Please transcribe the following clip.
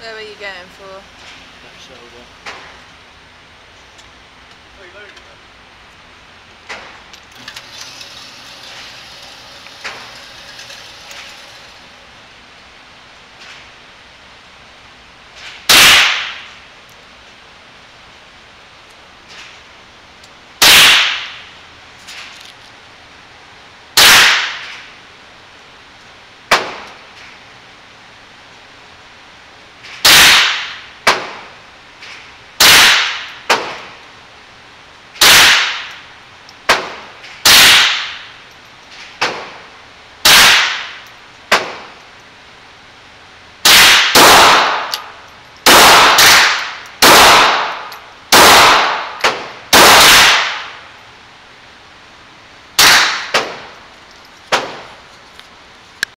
Where were you going for?